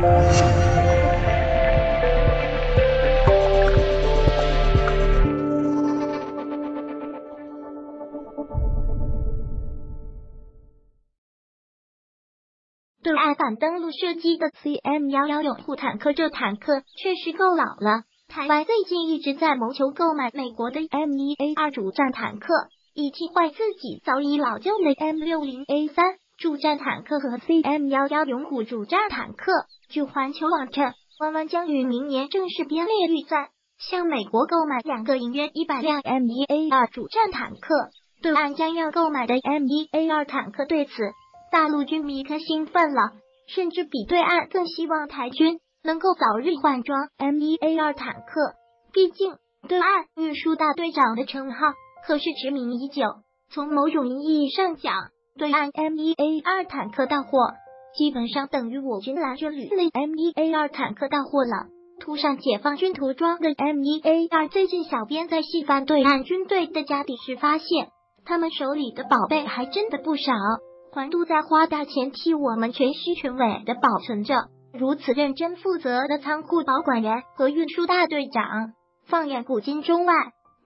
对岸反登陆射击的 CM 幺幺拥护坦克，这坦克确实够老了。台湾最近一直在谋求购买美国的 M 一 A 二主战坦克，以替换自己早已老旧的 M 六零 A 三主战坦克和 CM 幺幺勇虎主战坦克。据环球网称，弯弯将于明年正式编列预算，向美国购买两个约一百辆 M 一 A 二主战坦克。对岸将要购买的 M 一 A 二坦克，对此。大陆军迷可兴奋了，甚至比对岸更希望台军能够早日换装 M 一 A 二坦克。毕竟，对岸运输大队长的称号可是驰名已久。从某种意义上讲，对岸 M 一 A 二坦克到货，基本上等于我军蓝军旅的 M 一 A 二坦克到货了。涂上解放军涂装的 M 一 A 二，最近小编在细翻对岸军队的家底时，发现他们手里的宝贝还真的不少。环都在花大钱替我们全虚全伪的保存着，如此认真负责的仓库保管员和运输大队长，放眼古今中外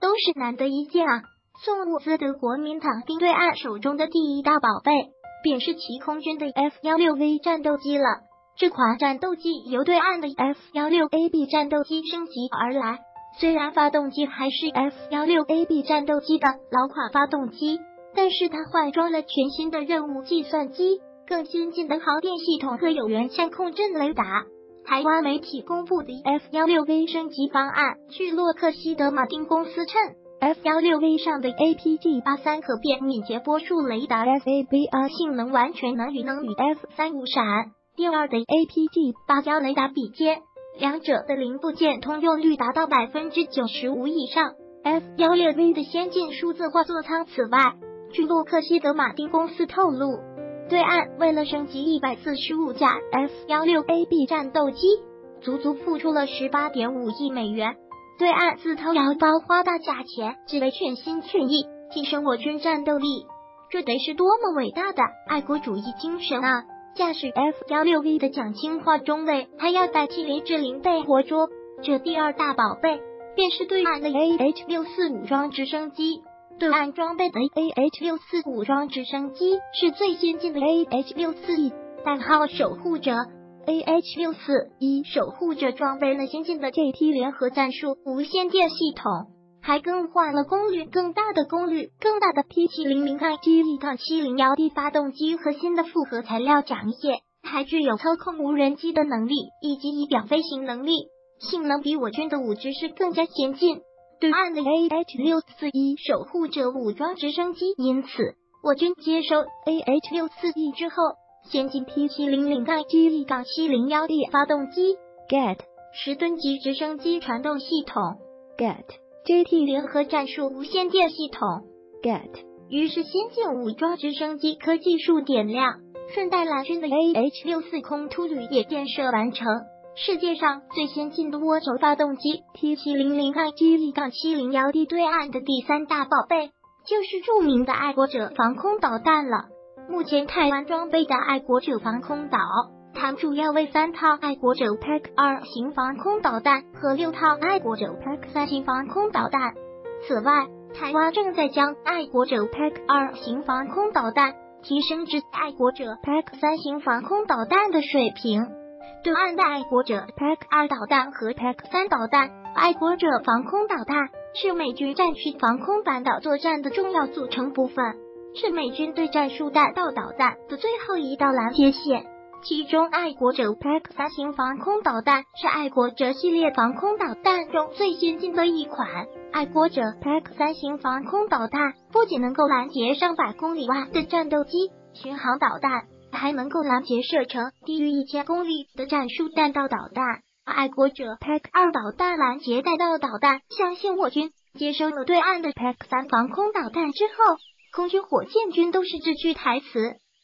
都是难得一见啊！送物资的国民党兵对岸手中的第一大宝贝，便是其空军的 F 幺六 V 战斗机了。这款战斗机由对岸的 F 幺六 AB 战斗机升级而来，虽然发动机还是 F 幺六 AB 战斗机的老款发动机。但是它换装了全新的任务计算机、更先进的航电系统和有源相控阵雷达。台湾媒体公布的 F 幺六 V 升级方案，据洛克希德马丁公司称，F 幺六 V 上的 APG 八三可变敏捷波束雷达 FABR 性能完全能与能与 F 三五闪电二的 APG 八焦雷达比肩，两者的零部件通用率达到百分之九十五以上。F 幺六 V 的先进数字化座舱，此外。据洛克希德马丁公司透露，对岸为了升级一百四十五架 F 幺六 AB 战斗机，足足付出了十八点五亿美元。对岸自掏腰包花大价钱，只为全心全意提升我军战斗力，这得是多么伟大的爱国主义精神啊！驾驶 F 幺六 V 的蒋清化中尉还要代替林志玲被活捉，这第二大宝贝便是对岸的 AH 六四武装直升机。对岸装备的 A H 六四武装直升机是最先进的 A H 六四 E，代号守护者。A H 六四一守护者装备了先进的 J T 联合战术无线电系统，还更换了功率更大的功率更大的 P 七零零 I 激励杠七零幺 D 发动机和新的复合材料桨叶，还具有操控无人机的能力以及仪表飞行能力，性能比我军的五支是更加先进。对岸的 A H 六四一守护者武装直升机，因此我军接收 A H 六四 E 之后，先进 P 七零零杠机力杠七零幺 D 发动机，Get。十吨级直升机传动系统，Get。J T 联合战术无线电系统，Get。于是先进武装直升机科技树点亮，顺带蓝军的 A H 六四空突旅也建设完成。世界上最先进的涡轴发动机。T 七零零 I 激励杠七零幺 D 对岸的第三大宝贝，就是著名的爱国者防空导弹了。目前台湾装备的爱国者防空导弹主要为三套爱国者 Pack 二型防空导弹和六套爱国者 Pack 三型防空导弹。此外，台湾正在将爱国者 Pack 二型防空导弹提升至爱国者 Pack 三型防空导弹的水平。对岸的爱国者 Pack 二导弹和 Pack 三导弹，爱国者防空导弹是美军战区防空反导作战的重要组成部分，是美军对战术弹道导弹的最后一道拦截线。其中，爱国者 Pack 三型防空导弹是爱国者系列防空导弹中最先进的一款。爱国者 Pack 三型防空导弹不仅能够拦截上百公里外的战斗机、巡航导弹。还能够拦截射程低于一千公里的战术弹道导弹。爱国者 Pack 二导弹拦截弹道导弹，相信我军接收了对岸的 Pack 三防空导弹之后，空军火箭军都是这句台词。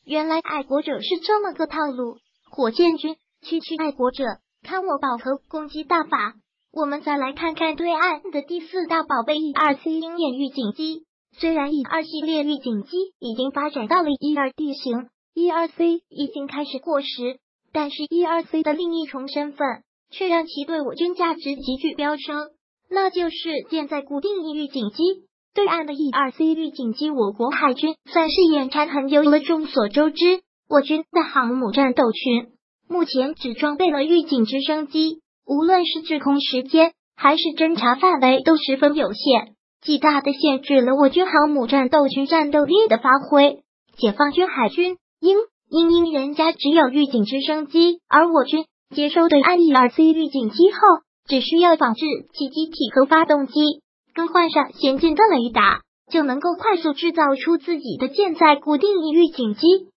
原来爱国者是这么个套路，火箭军区区爱国者，看我饱和攻击大法。我们再来看看对岸的第四大宝贝 E 二 C 鹰眼预警机，虽然 E 二系列预警机已经发展到了一二 D 型。E R C 已经开始过时，但是 E 二 C 的另一重身份却让其对我军价值急剧飙升，那就是建在固定翼预警机对岸的 E R C 预警机。我国海军算是眼馋很久了。众所周知，我军的航母战斗群目前只装备了预警直升机，无论是制空时间还是侦察范围都十分有限，极大的限制了我军航母战斗群战斗力的发挥。解放军海军因因因人家只有预警直升机，而我军接收对岸 E R C 预警机后，只需要仿制其机体和发动机，更换上先进的雷达，就能够快速制造出自己的舰载固定翼预警机。